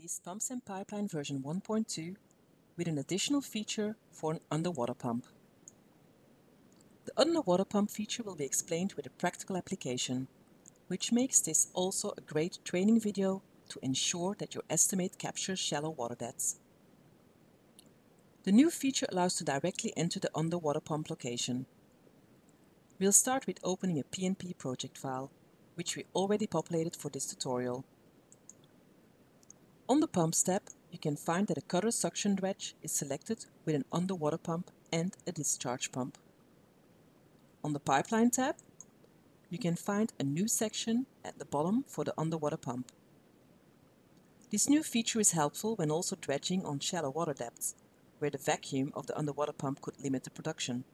Pumps and Pipeline version 1.2 with an additional feature for an underwater pump. The underwater pump feature will be explained with a practical application, which makes this also a great training video to ensure that your estimate captures shallow water depths. The new feature allows to directly enter the underwater pump location. We'll start with opening a PNP project file, which we already populated for this tutorial. On the pump tab, you can find that a cutter suction dredge is selected with an underwater pump and a discharge pump. On the Pipeline tab, you can find a new section at the bottom for the underwater pump. This new feature is helpful when also dredging on shallow water depths, where the vacuum of the underwater pump could limit the production.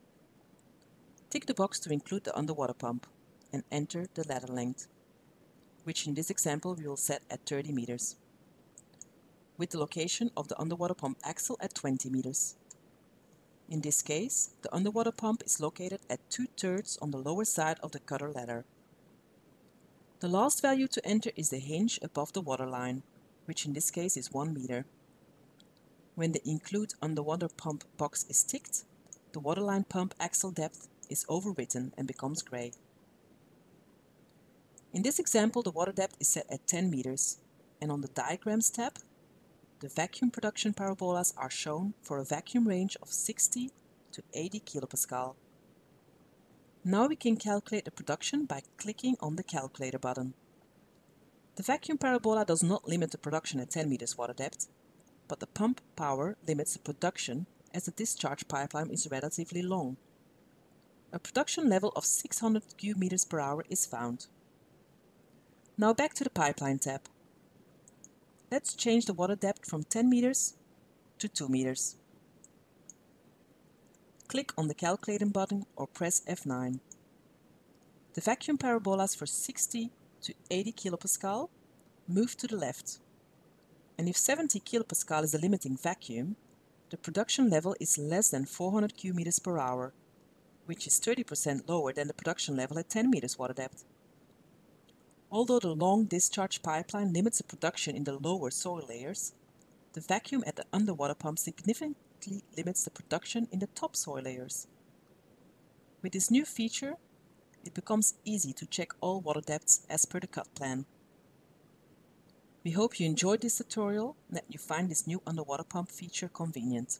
Tick the box to include the underwater pump and enter the ladder length, which in this example we will set at 30 meters, with the location of the underwater pump axle at 20 meters. In this case, the underwater pump is located at two-thirds on the lower side of the cutter ladder. The last value to enter is the hinge above the waterline, which in this case is 1 meter. When the Include Underwater Pump box is ticked, the waterline pump axle depth is overwritten and becomes gray. In this example, the water depth is set at 10 meters, and on the Diagrams tab, the vacuum production parabolas are shown for a vacuum range of 60 to 80 kilopascal. Now we can calculate the production by clicking on the calculator button. The vacuum parabola does not limit the production at 10 meters water depth, but the pump power limits the production as the discharge pipeline is relatively long. A production level of 600 cubic meters per hour is found. Now back to the pipeline tab. Let's change the water depth from 10 meters to 2 meters. Click on the calculating button or press F9. The vacuum parabolas for 60 to 80 kilopascal move to the left. And if 70 kilopascal is the limiting vacuum, the production level is less than 400 cubic meters per hour, which is 30% lower than the production level at 10 meters water depth. Although the long discharge pipeline limits the production in the lower soil layers, the vacuum at the underwater pump significantly limits the production in the top soil layers. With this new feature, it becomes easy to check all water depths as per the cut plan. We hope you enjoyed this tutorial and that you find this new underwater pump feature convenient.